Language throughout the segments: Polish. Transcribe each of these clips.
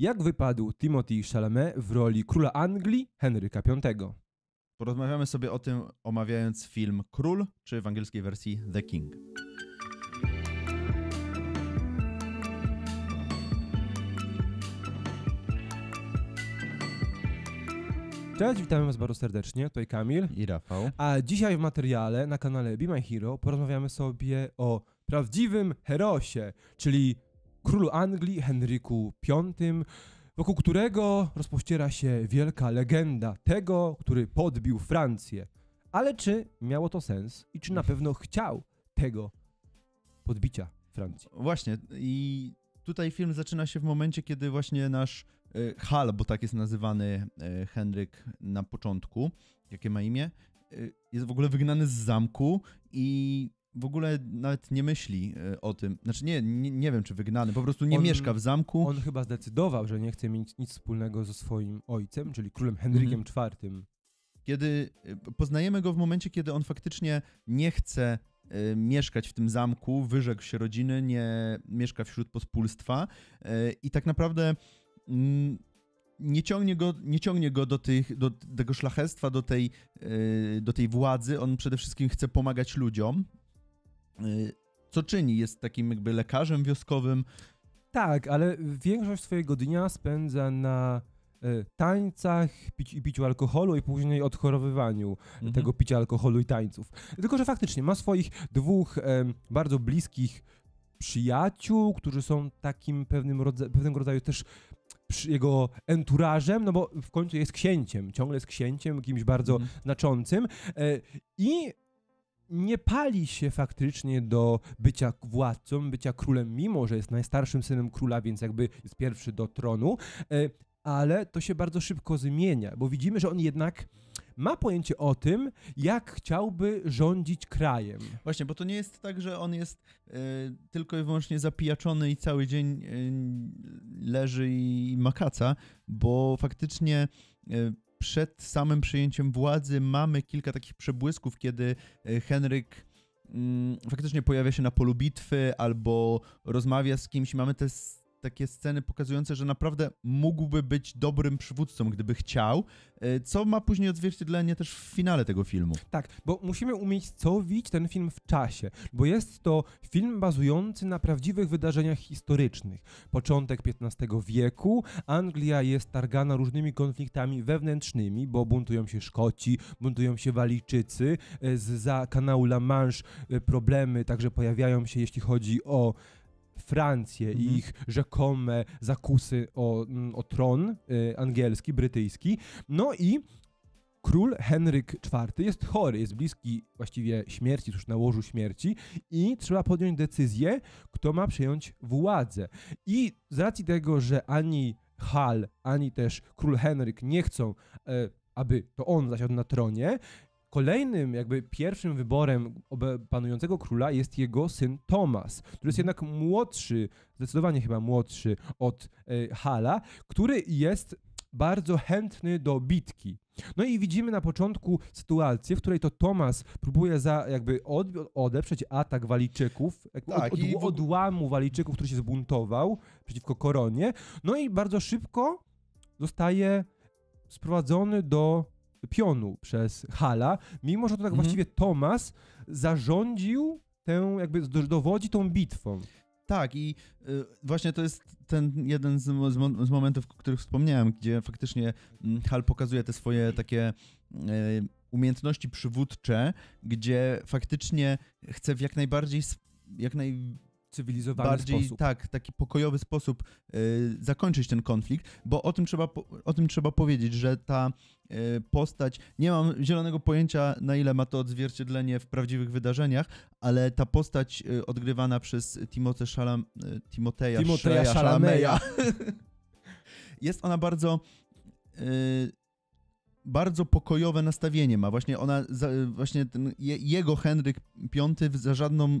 Jak wypadł Timothy Chalamet w roli króla Anglii Henryka V? Porozmawiamy sobie o tym, omawiając film Król, czy w angielskiej wersji The King. Cześć, witamy Was bardzo serdecznie, tutaj Kamil. I Rafał. A dzisiaj w materiale na kanale Be My Hero porozmawiamy sobie o prawdziwym herosie, czyli królu Anglii Henryku V, wokół którego rozpościera się wielka legenda tego, który podbił Francję. Ale czy miało to sens i czy na pewno chciał tego podbicia Francji? Właśnie, i tutaj film zaczyna się w momencie, kiedy właśnie nasz y, Hal, bo tak jest nazywany y, Henryk na początku, jakie ma imię, y, jest w ogóle wygnany z zamku i w ogóle nawet nie myśli y, o tym. Znaczy nie, nie, nie wiem czy wygnany, po prostu nie On- mieszka w zamku. On chyba zdecydował, że nie chce mieć nic wspólnego ze swoim ojcem, czyli królem Henrykiem IV. Kiedy y, poznajemy go w momencie, kiedy on faktycznie nie chce y, mieszkać w tym zamku, wyrzekł się rodziny, nie mieszka wśród pospólstwa y, i tak naprawdę mm, nie ciągnie go, nie ciągnie go do, tych, do tego szlachectwa, do tej, do tej władzy. On przede wszystkim chce pomagać ludziom. Y, Co czyni? Jest takim jakby lekarzem wioskowym. Tak, ale większość swojego dnia spędza na e, tańcach pici, i piciu alkoholu i później odchorowywaniu Mhm. tego picia alkoholu i tańców. Tylko, że faktycznie ma swoich dwóch em, bardzo bliskich przyjaciół, którzy są takim pewnym rodza- pewnego rodzaju też jego enturażem, no bo w końcu jest księciem, ciągle jest księciem, kimś bardzo Mhm. znaczącym e, i nie pali się faktycznie do bycia władcą, bycia królem, mimo że jest najstarszym synem króla, więc jakby jest pierwszy do tronu, e, ale to się bardzo szybko zmienia, bo widzimy, że on jednak ma pojęcie o tym, jak chciałby rządzić krajem. Właśnie, bo to nie jest tak, że on jest e, tylko i wyłącznie zapijaczony i cały dzień e, leży i makaca, bo faktycznie e, przed samym przejęciem władzy mamy kilka takich przebłysków, kiedy e, Henryk mm, faktycznie pojawia się na polu bitwy albo rozmawia z kimś. Mamy te takie sceny pokazujące, że naprawdę mógłby być dobrym przywódcą, gdyby chciał, e, co ma później odzwierciedlenie też w finale tego filmu. Tak, bo musimy umiejscowić ten film w czasie, bo jest to film bazujący na prawdziwych wydarzeniach historycznych. Początek XV wieku, Anglia jest targana różnymi konfliktami wewnętrznymi, bo buntują się Szkoci, buntują się Walijczycy, e, z za kanału La Manche e, problemy także pojawiają się, jeśli chodzi o Francję i Mhm. ich rzekome zakusy o, mm, o tron e, angielski, brytyjski. No i król Henryk IV jest chory, jest bliski właściwie śmierci, tuż na łożu śmierci i trzeba podjąć decyzję, kto ma przejąć władzę. I z racji tego, że ani Hal, ani też król Henryk nie chcą, e, aby to on zasiadł na tronie, kolejnym jakby pierwszym wyborem panującego króla jest jego syn Tomas, który jest jednak młodszy, zdecydowanie chyba młodszy od e, Hala, który jest bardzo chętny do bitki. No i widzimy na początku sytuację, w której to Tomas próbuje za, jakby od, odeprzeć atak Walijczyków, Tak, od, od, odłamu Walijczyków, który się zbuntował przeciwko koronie. No i bardzo szybko zostaje sprowadzony do pionu przez Hala, mimo że to tak Mhm. właściwie Tomas zarządził tę, jakby do- dowodzi tą bitwą. Tak, i y, właśnie to jest ten jeden z, z, mo- z momentów, o których wspomniałem, gdzie faktycznie mm, Hal pokazuje te swoje takie y, umiejętności przywódcze, gdzie faktycznie chce w jak najbardziej, jak najbardziej Cywilizowany sposób. tak, taki pokojowy sposób y, zakończyć ten konflikt, bo o tym trzeba, o tym trzeba powiedzieć, że ta y, postać, nie mam zielonego pojęcia na ile ma to odzwierciedlenie w prawdziwych wydarzeniach, ale ta postać y, odgrywana przez Timothée Chalam, y, Timoteja, Timoteja Shea- Chalameya. jest ona bardzo bardzo pokojowe nastawienie ma. Właśnie ona, właśnie ten, je, jego Henryk V za żadną y,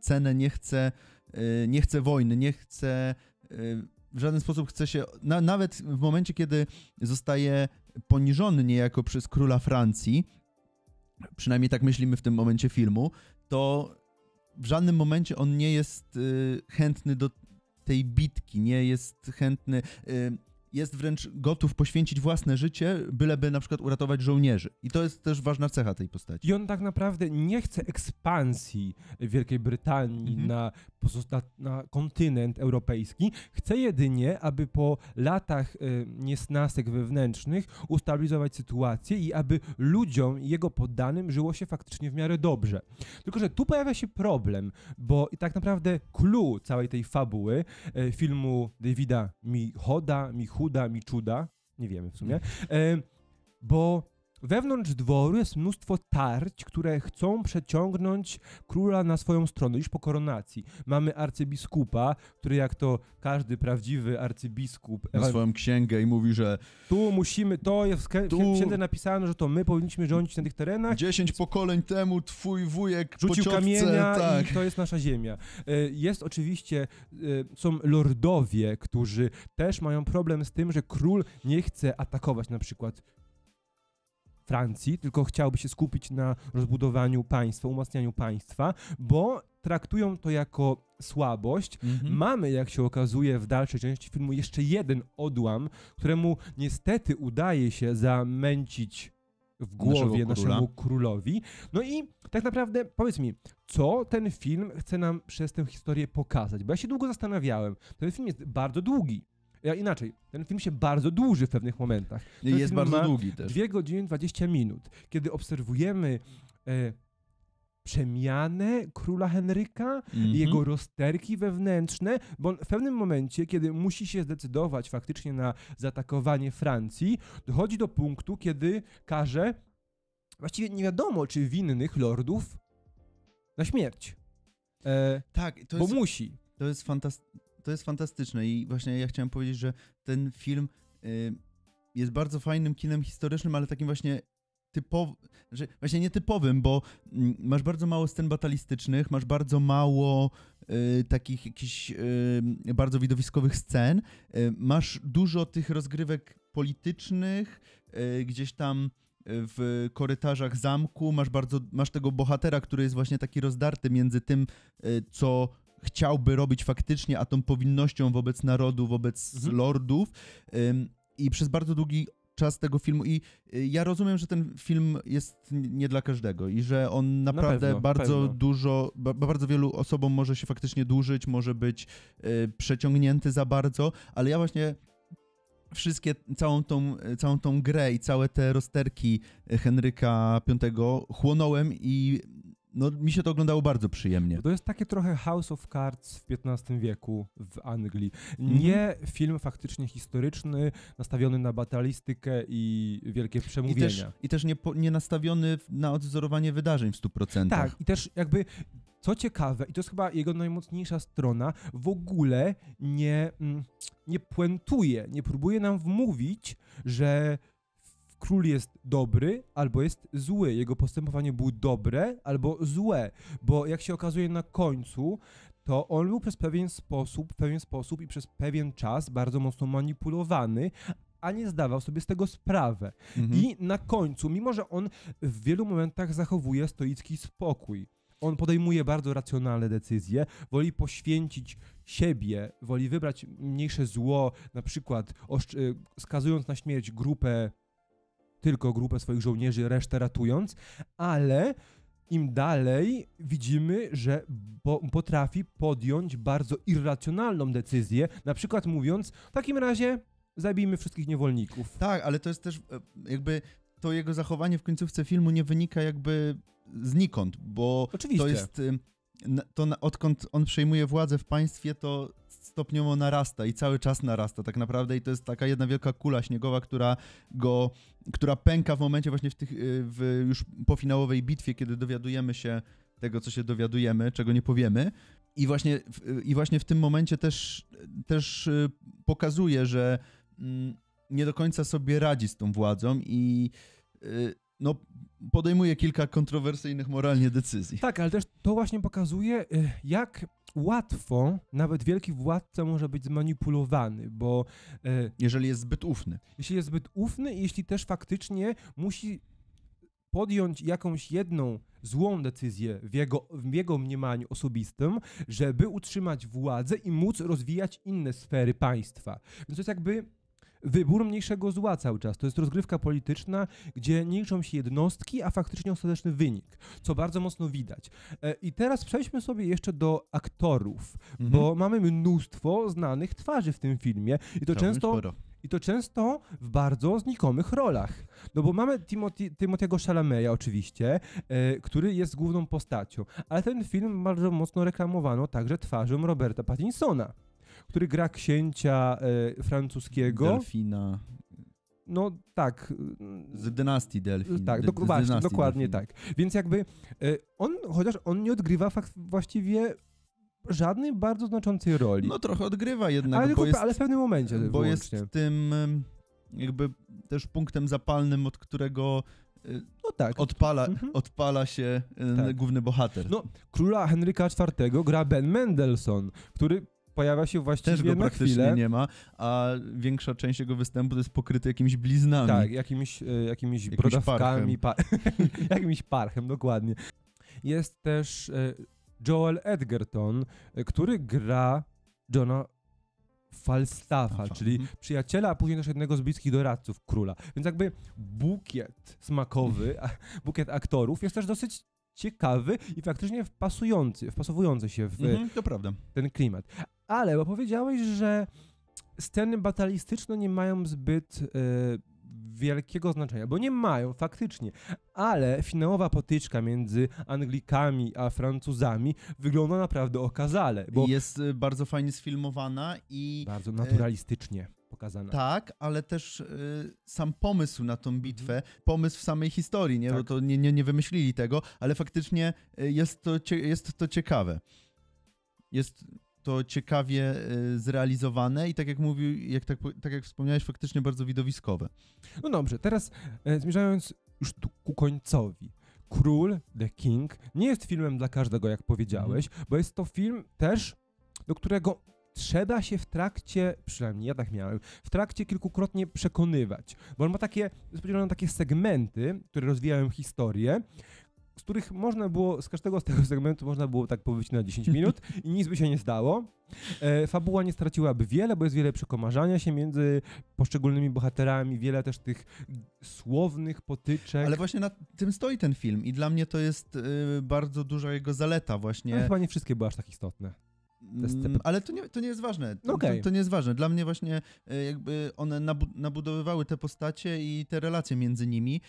cenę nie chce, y, nie chce wojny, nie chce y, w żaden sposób chce się, na, nawet w momencie, kiedy zostaje poniżony niejako przez króla Francji, przynajmniej tak myślimy w tym momencie filmu, to w żadnym momencie on nie jest chętny do tej bitki, nie jest chętny. Jest wręcz gotów poświęcić własne życie, byleby na przykład uratować żołnierzy. I to jest też ważna cecha tej postaci. I on tak naprawdę nie chce ekspansji Wielkiej Brytanii Mhm. na, pozosta- na kontynent europejski. Chce jedynie, aby po latach y, niesnasek wewnętrznych ustabilizować sytuację i aby ludziom i jego poddanym żyło się faktycznie w miarę dobrze. Tylko, że tu pojawia się problem, bo i tak naprawdę clue całej tej fabuły y, filmu Davida Michoda, Michuda, Michuda, nie wiemy w sumie, y, bo Wewnątrz dworu jest mnóstwo tarć, które chcą przeciągnąć króla na swoją stronę już po koronacji. Mamy arcybiskupa, który jak to każdy prawdziwy arcybiskup, ewan- swoją księgę i mówi, że tu musimy, to jest w Tu- księdze napisano, że to my powinniśmy rządzić na tych terenach. 10 pokoleń temu twój wujek po Rzucił ciotce, kamienia tak. i to jest nasza ziemia. E, Jest oczywiście, e, są lordowie, którzy też mają problem z tym, że król nie chce atakować na przykład Francji, tylko chciałby się skupić na rozbudowaniu państwa, umacnianiu państwa, bo traktują to jako słabość. Mhm. Mamy, jak się okazuje w dalszej części filmu, jeszcze jeden odłam, któremu niestety udaje się zamęcić w głowie Naszego naszemu królowi. No i tak naprawdę powiedz mi, co ten film chce nam przez tę historię pokazać? Bo ja się długo zastanawiałem. Ten film jest bardzo długi. Ja inaczej, ten film się bardzo dłuży w pewnych momentach. Ten jest bardzo długi też. 2 godziny 20 minut, kiedy obserwujemy e, przemianę króla Henryka, Mhm. i jego rozterki wewnętrzne, bo w pewnym momencie, kiedy musi się zdecydować faktycznie na zaatakowanie Francji, dochodzi do punktu, kiedy każe właściwie nie wiadomo, czy winnych lordów na śmierć. E, Tak, to bo jest, musi. to, jest fantas- to jest fantastyczne i właśnie ja chciałem powiedzieć, że ten film y, jest bardzo fajnym kinem historycznym, ale takim właśnie typowym, że właśnie nietypowym, bo mm, masz bardzo mało scen batalistycznych, masz bardzo mało y, takich jakichś y, bardzo widowiskowych scen, y, masz dużo tych rozgrywek politycznych, y, gdzieś tam w korytarzach zamku, masz bardzo, masz tego bohatera, który jest właśnie taki rozdarty między tym, y, co chciałby robić faktycznie, a tą powinnością wobec narodu, wobec Mhm. lordów. Ym, I przez bardzo długi czas tego filmu i y, ja rozumiem, że ten film jest nie dla każdego i że on naprawdę pewno, bardzo pewno. dużo, ba, bardzo wielu osobom może się faktycznie dłużyć, może być y, przeciągnięty za bardzo, ale ja właśnie wszystkie, całą tą, całą tą grę i całe te rozterki Henryka V chłonąłem i no, mi się to oglądało bardzo przyjemnie. To jest takie trochę House of Cards w XV wieku w Anglii. Nie film faktycznie historyczny, nastawiony na batalistykę i wielkie I przemówienia. też, i też nie, nie nastawiony na odwzorowanie wydarzeń w 100%. Tak, i też jakby, co ciekawe, i to jest chyba jego najmocniejsza strona, w ogóle nie, mm, nie puentuje, nie próbuje nam wmówić, że król jest dobry albo jest zły. Jego postępowanie było dobre albo złe, bo jak się okazuje na końcu, to on był przez pewien sposób, pewien sposób i przez pewien czas bardzo mocno manipulowany, a nie zdawał sobie z tego sprawę. Mhm. I na końcu, mimo że on w wielu momentach zachowuje stoicki spokój, on podejmuje bardzo racjonalne decyzje, woli poświęcić siebie, woli wybrać mniejsze zło, na przykład y, skazując na śmierć grupę, tylko grupę swoich żołnierzy, resztę ratując, ale im dalej widzimy, że potrafi podjąć bardzo irracjonalną decyzję, na przykład mówiąc, w takim razie zabijmy wszystkich niewolników. Tak, ale to jest też e, jakby to jego zachowanie w końcówce filmu nie wynika jakby znikąd, bo Oczywiście. to jest to odkąd on przejmuje władzę w państwie, to stopniowo narasta i cały czas narasta tak naprawdę i to jest taka jedna wielka kula śniegowa, która go, która pęka w momencie właśnie w tych, y, w już po finałowej bitwie, kiedy dowiadujemy się tego, co się dowiadujemy, czego nie powiemy. I właśnie, w- i właśnie w tym momencie też, też y, pokazuje, że mm, nie do końca sobie radzi z tą władzą i y, no, podejmuje kilka kontrowersyjnych moralnie decyzji. Tak, ale też to właśnie pokazuje, y, jak łatwo nawet wielki władca może być zmanipulowany, bo y, Jeżeli jest zbyt ufny. jeśli jest zbyt ufny i jeśli też faktycznie musi podjąć jakąś jedną złą decyzję w jego, w jego mniemaniu osobistym, żeby utrzymać władzę i móc rozwijać inne sfery państwa. Więc to jest jakby wybór mniejszego zła cały czas. To jest rozgrywka polityczna, gdzie nie liczą się jednostki, a faktycznie ostateczny wynik, co bardzo mocno widać. E, I teraz przejdźmy sobie jeszcze do aktorów, Mhm. bo mamy mnóstwo znanych twarzy w tym filmie i to często sporo. i to często w bardzo znikomych rolach. No bo mamy Timothy, Timothy'ego Chalameya oczywiście, e, który jest główną postacią, ale ten film bardzo mocno reklamowano także twarzą Roberta Pattinsona, który gra księcia e, francuskiego. Delfina. No tak. Z dynastii Delfin. Tak, z właśnie, dokładnie Delfin. tak. Więc jakby e, on, chociaż on nie odgrywa fakt, właściwie żadnej bardzo znaczącej roli. No trochę odgrywa jednak, ale, bo jest, ale w pewnym momencie bo jest wyłącznie. tym em, jakby też punktem zapalnym, od którego y, No tak. odpala, Mhm. odpala się Tak. główny bohater. No, króla Henryka IV gra Ben Mendelssohn, który pojawia się właściwie Też go na praktycznie chwilę. nie ma, a większa część jego występu to jest pokryty jakimiś bliznami. Tak, jakimiś, e, jakimiś Jakimś brodawkami, pa jakimś parchem, dokładnie. Jest też e, Joel Edgerton, e, który gra Johna Falstaffa, Staffa, czyli mhm. przyjaciela, a później też jednego z bliskich doradców króla. Więc jakby bukiet smakowy, bukiet aktorów jest też dosyć ciekawy i faktycznie wpasujący, wpasowujący się w to prawda. ten klimat. Ale bo powiedziałeś, że sceny batalistyczne nie mają zbyt e, wielkiego znaczenia, bo nie mają faktycznie, ale finałowa potyczka między Anglikami a Francuzami wygląda naprawdę okazale, bo Jest y, bardzo fajnie sfilmowana i bardzo naturalistycznie pokazana. tak, ale też y, sam pomysł na tą bitwę, pomysł w samej historii, nie? Bo Tak. to nie, nie, nie wymyślili tego, ale faktycznie jest to, jest to ciekawe. Jest to ciekawie y, zrealizowane i tak jak mówił, jak tak, tak jak wspomniałeś, faktycznie bardzo widowiskowe. No dobrze, teraz e, zmierzając już tu ku końcowi. Król, The King, nie jest filmem dla każdego, jak powiedziałeś, bo jest to film też, do którego trzeba się w trakcie, przynajmniej ja tak miałem, w trakcie kilkukrotnie przekonywać. Bo on ma takie, jest podzielony na takie segmenty, które rozwijają historię, z których można było, z każdego z tego segmentu można było tak powiedzieć na 10 minut i nic by się nie stało. E, fabuła nie straciłaby wiele, bo jest wiele przekomarzania się między poszczególnymi bohaterami, wiele też tych słownych potyczek. Ale właśnie na tym stoi ten film i dla mnie to jest y, bardzo duża jego zaleta Ale właśnie. chyba nie wszystkie były aż tak istotne. Mm, Ale to nie, to nie jest ważne. To, Okej. to, to nie jest ważne. Dla mnie właśnie y, jakby one nabu- nabudowywały te postacie i te relacje między nimi.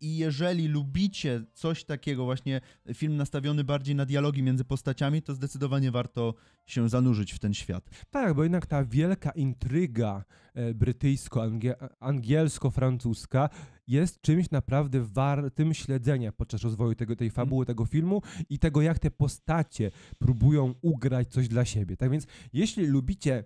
I jeżeli lubicie coś takiego, właśnie film nastawiony bardziej na dialogi między postaciami, to zdecydowanie warto się zanurzyć w ten świat. Tak, bo jednak ta wielka intryga e, brytyjsko-angielsko-francuska jest czymś naprawdę wartym śledzenia podczas rozwoju tego, tej fabuły, tego filmu i tego, jak te postacie próbują ugrać coś dla siebie. Tak więc, jeśli lubicie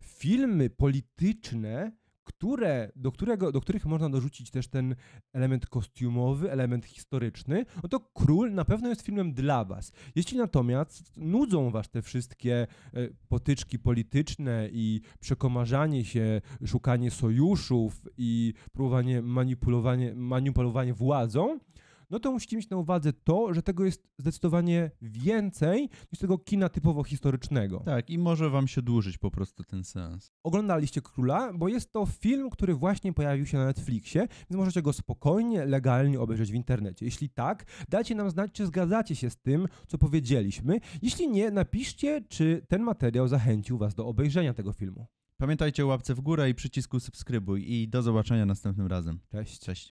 filmy polityczne, które, do, którego, do których można dorzucić też ten element kostiumowy, element historyczny, no to Król na pewno jest filmem dla was. Jeśli natomiast nudzą was te wszystkie e, potyczki polityczne i przekomarzanie się, szukanie sojuszów i próbowanie manipulowanie, manipulowanie władzą, no to musicie mieć na uwadze to, że tego jest zdecydowanie więcej niż tego kina typowo historycznego. Tak, i może wam się dłużyć po prostu ten seans. Oglądaliście Króla, bo jest to film, który właśnie pojawił się na Netflixie, więc możecie go spokojnie, legalnie obejrzeć w internecie. Jeśli tak, dajcie nam znać, czy zgadzacie się z tym, co powiedzieliśmy. Jeśli nie, napiszcie, czy ten materiał zachęcił was do obejrzenia tego filmu. Pamiętajcie o łapce w górę i przycisku subskrybuj i do zobaczenia następnym razem. Cześć. Cześć.